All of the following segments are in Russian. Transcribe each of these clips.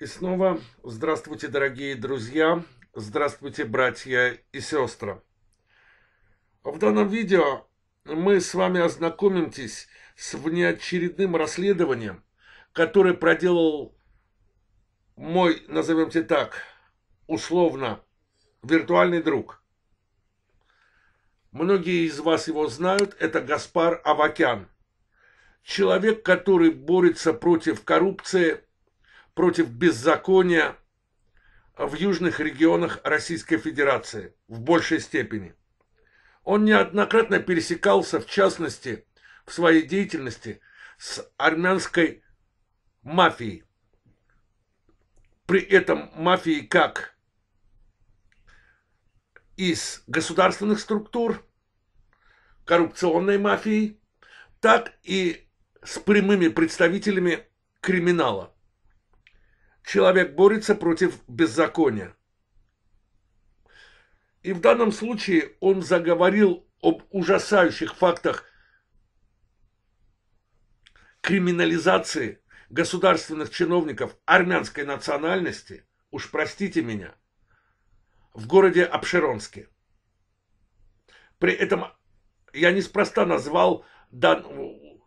И снова здравствуйте, дорогие друзья, здравствуйте, братья и сестры. В данном видео мы с вами ознакомимтесь с внеочередным расследованием, которое проделал мой, назовемте так, условно, виртуальный друг. Многие из вас его знают, это Гаспар Авакян. Человек, который борется против коррупции – против беззакония в южных регионах Российской Федерации в большей степени. Он неоднократно пересекался, в частности, в своей деятельности с армянской мафией. При этом мафией как из государственных структур, коррупционной мафией, так и с прямыми представителями криминала человек борется против беззакония. И в данном случае он заговорил об ужасающих фактах криминализации государственных чиновников армянской национальности, уж простите меня, в городе Обширонске. При этом я неспроста назвал дан,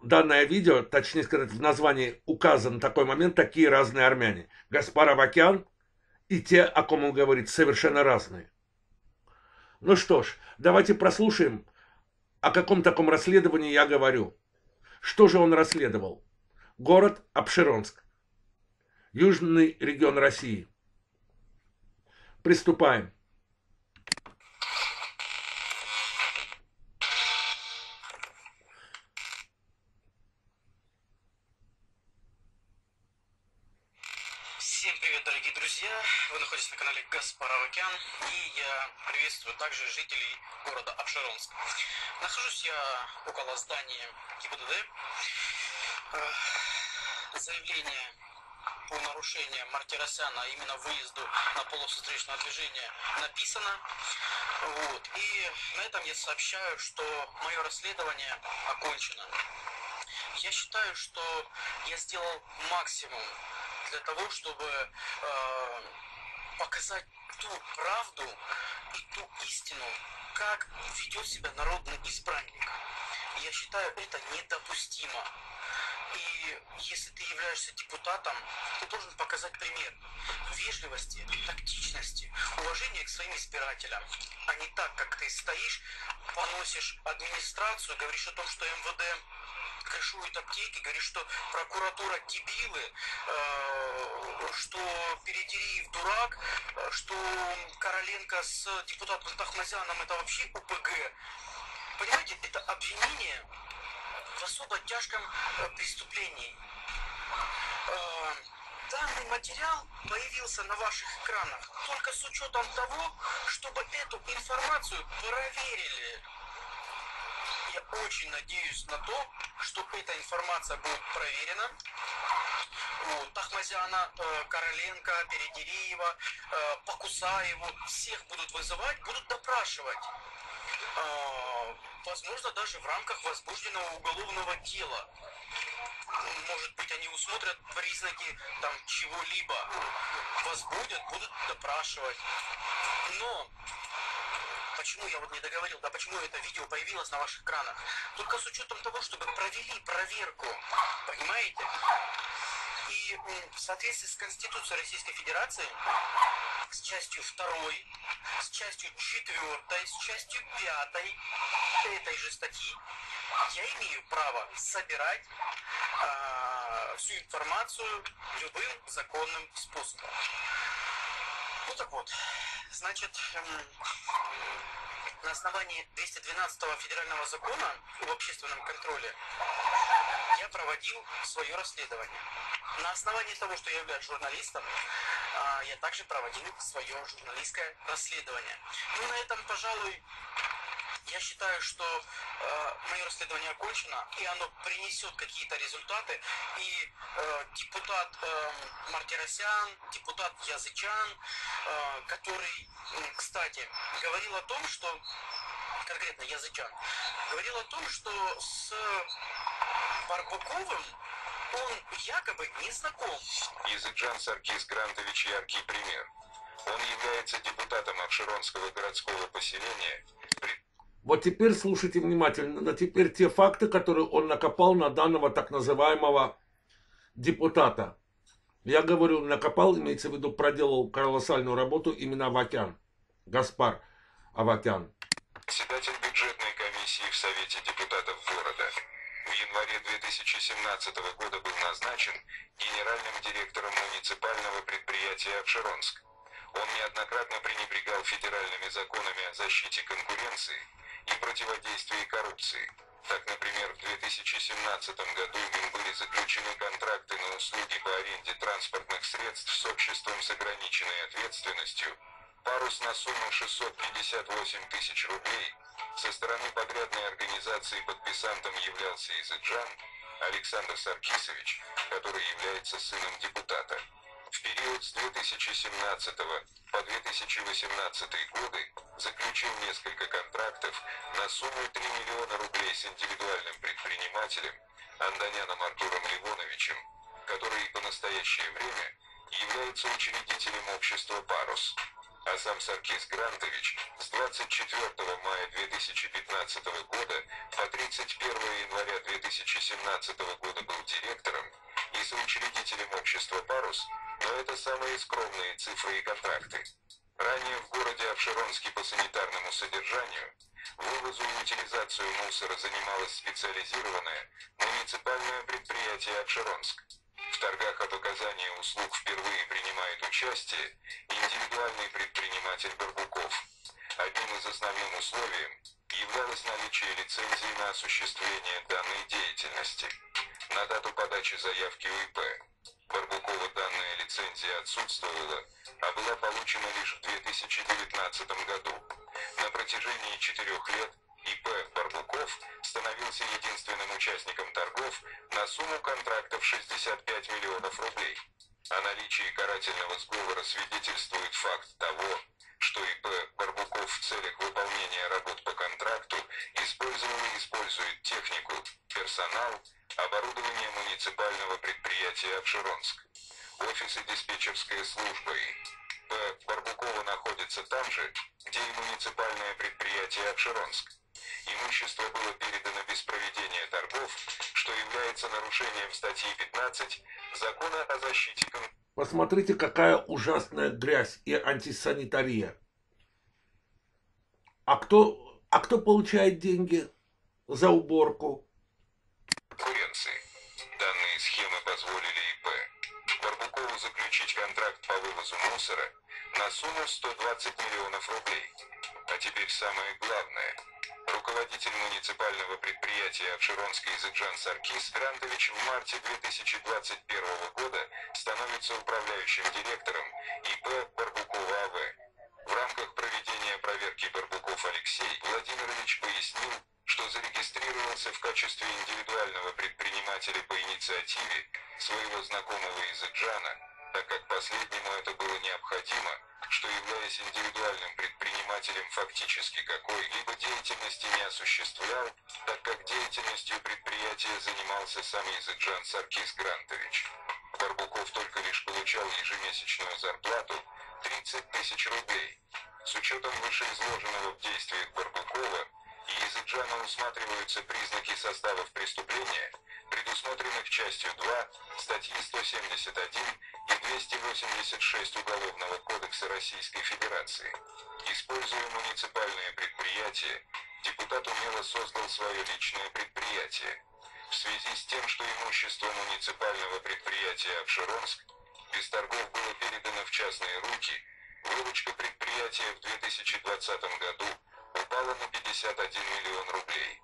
данное видео, точнее сказать, в названии указан такой момент, такие разные армяне. Гаспар Авакян и те, о ком он говорит, совершенно разные. Ну что ж, давайте прослушаем, о каком таком расследовании я говорю. Что же он расследовал? Город Обширонск. Южный регион России. Приступаем. Также жителей города Обширонск. Нахожусь я около здания ГИБДД. Э, заявление по нарушению Мартиросяна, именно выезду на полосу встречного движения написано. Вот. И на этом я сообщаю, что мое расследование окончено. Я считаю, что я сделал максимум для того, чтобы э, показать ту правду и ту истину, как ведет себя народный избранник. Я считаю это недопустимо. И если ты являешься депутатом, ты должен показать пример вежливости, тактичности, уважения к своим избирателям, а не так, как ты стоишь, поносишь администрацию, говоришь о том, что МВД крышует аптеки, говорит, что прокуратура дебилы, э, что Передериев дурак, э, что Короленко с депутатом Тахмазяном это вообще УПГ. Понимаете, это обвинение в особо тяжком э, преступлении. Данный материал появился на ваших экранах только с учетом того, чтобы эту информацию проверили я очень надеюсь на то, что эта информация будет проверена. Вот, Тахмазяна, э, Короленко, Передереева, э, Покусаеву, всех будут вызывать, будут допрашивать. Э, возможно, даже в рамках возбужденного уголовного дела. Может быть, они усмотрят признаки там чего-либо. Возбудят, будут допрашивать. Но почему я вот не договорил, да, почему это видео появилось на ваших экранах. Только с учетом того, чтобы провели проверку, понимаете? И в соответствии с Конституцией Российской Федерации, с частью 2, с частью 4, с частью 5 этой же статьи, я имею право собирать э, всю информацию любым законным способом. Ну так вот, значит, на основании 212 федерального закона об общественном контроле я проводил свое расследование. На основании того, что я являюсь журналистом, а, я также проводил свое журналистское расследование. Ну, на этом, пожалуй, я считаю, что э, мое расследование окончено, и оно принесет какие-то результаты. И э, депутат э, Мартиросян, депутат Язычан, э, который, кстати, говорил о том, что конкретно Язычан, говорил о том, что с Барбуковым он якобы не знаком. Языджан Саркис Грантович яркий пример. Он является депутатом Обширонского городского поселения. Вот теперь слушайте внимательно. Теперь те факты, которые он накопал на данного так называемого депутата. Я говорю, накопал, имеется в виду, проделал колоссальную работу именно Авакян. Гаспар Авакян. Председатель бюджетной комиссии в Совете депутатов города. В январе 2017 года был назначен генеральным директором муниципального предприятия Обширонск. Он неоднократно пренебрегал федеральными законами о защите конкуренции и противодействии коррупции. Так, например, в 2017 году им были заключены контракты на услуги по аренде транспортных средств с обществом с ограниченной ответственностью парус на сумму 658 тысяч рублей. Со стороны подрядной организации подписантом являлся Изыджан Александр Саркисович, который является сыном депутата. В период с 2017 по 2018 годы заключил несколько контрактов на сумму 3 миллиона рублей с индивидуальным предпринимателем Анданяном Артуром Ливоновичем, который по настоящее время является учредителем общества «Парус» а сам Саркис Грантович с 24 мая 2015 года по 31 января 2017 года был директором и соучредителем общества «Парус», но это самые скромные цифры и контракты. Ранее в городе Обширонске по санитарному содержанию, вывозу и утилизацию мусора занималось специализированное муниципальное предприятие «Обширонск». В торгах об оказании услуг впервые принимает участие индивидуальный предприниматель Барбуков. Одним из основных условий являлось наличие лицензии на осуществление данной деятельности. На дату подачи заявки УИП Барбукова данная лицензия отсутствовала, а была получена лишь в 2019 году. На протяжении четырех лет ИП Барбуков становился единственным участником торгов на сумму контрактов 65 миллионов рублей. О наличии карательного сговора свидетельствует факт того, что ИП Барбуков в целях выполнения работ по контракту использовал и использует технику, персонал, оборудование муниципального предприятия Обширонск. Офисы диспетчерской службы П. Барбукова находятся там же, где и муниципальное предприятие Обширонск. Имущество было передано без проведения торгов, что является нарушением статьи 15 Закона о защите. Посмотрите, какая ужасная грязь и антисанитария. А кто, а кто получает деньги за уборку? конкуренции. Данные схемы позволили ИП Барбукову заключить контракт по вывозу мусора на сумму 120 миллионов рублей. А теперь самое главное. Руководитель муниципального предприятия Обширонский Языджан Саркис Грантович в марте 2021 года становится управляющим директором ИП Барбукова АВ. В рамках проведения проверки Барбуков Алексей Владимирович пояснил, что зарегистрировался в качестве индивидуального предпринимателя по инициативе своего знакомого Изыджана, так как последнему это было необходимо, что являясь индивидуальным предпринимателем фактически какой-либо деятельности не осуществлял, так как деятельностью предприятия занимался сам Языджан Саркис Грантович. Барбуков только лишь получал ежемесячную зарплату 30 тысяч рублей. С учетом вышеизложенного в действиях Барбукова и Языджана усматриваются признаки составов преступления, предусмотренных частью 2 статьи 171 и 286 Уголовного кодекса Российской Федерации. Используя муниципальное предприятие, депутат умело создал свое личное предприятие. В связи с тем, что имущество муниципального предприятия «Обширонск» без торгов было передано в частные руки, выручка предприятия в 2020 году упала на 51 миллион рублей.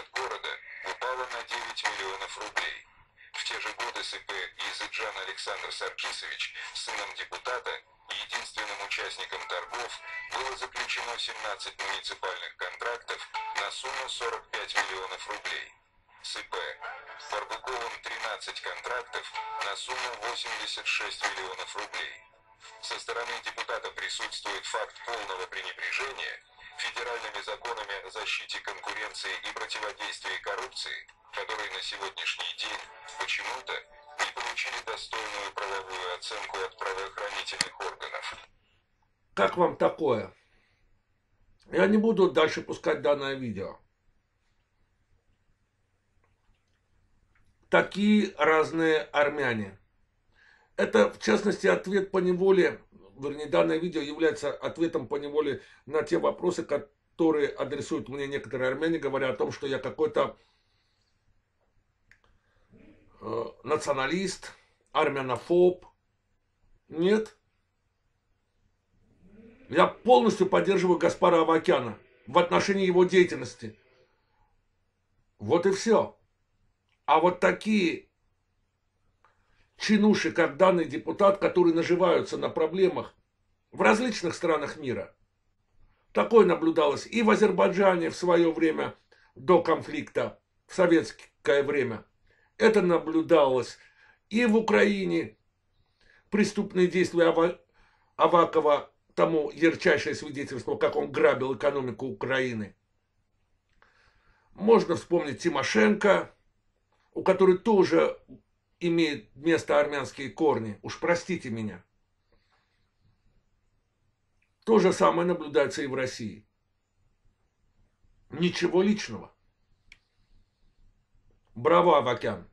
Бюджет города упала на 9 миллионов рублей. В те же годы с ИП Языджан Александр Саркисович, сыном депутата и единственным участником торгов, было заключено 17 муниципальных контрактов на сумму 45 миллионов рублей. С ИП Барбуковым 13 контрактов на сумму 86 миллионов рублей. Со стороны депутата присутствует факт полного пренебрежения федеральными законами о защите конкуренции и противодействии коррупции, которые на сегодняшний день почему-то не получили достойную правовую оценку от правоохранительных органов. Как вам такое? Я не буду дальше пускать данное видео. Такие разные армяне. Это, в частности, ответ по неволе, вернее, данное видео является ответом по неволе на те вопросы, которые адресуют мне некоторые армяне, говоря о том, что я какой-то э, националист, армянофоб. Нет. Я полностью поддерживаю Гаспара Авакяна в отношении его деятельности. Вот и все. А вот такие чинуши, как данный депутат, которые наживаются на проблемах в различных странах мира. Такое наблюдалось и в Азербайджане в свое время до конфликта, в советское время. Это наблюдалось и в Украине. Преступные действия Авакова тому ярчайшее свидетельство, как он грабил экономику Украины. Можно вспомнить Тимошенко, у которой тоже имеет место армянские корни. Уж простите меня. То же самое наблюдается и в России. Ничего личного. Браво, Авакян.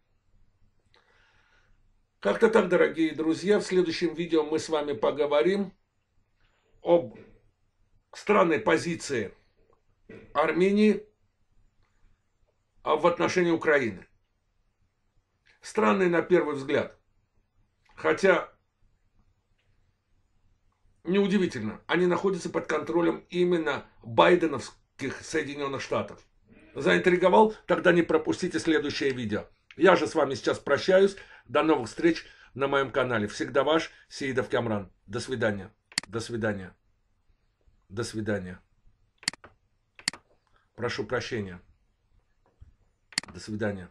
Как-то так, дорогие друзья. В следующем видео мы с вами поговорим об странной позиции Армении в отношении Украины. Странный на первый взгляд. Хотя, неудивительно, они находятся под контролем именно байденовских Соединенных Штатов. Заинтриговал? Тогда не пропустите следующее видео. Я же с вами сейчас прощаюсь. До новых встреч на моем канале. Всегда ваш Сеидов Камран. До свидания. До свидания. До свидания. Прошу прощения. До свидания.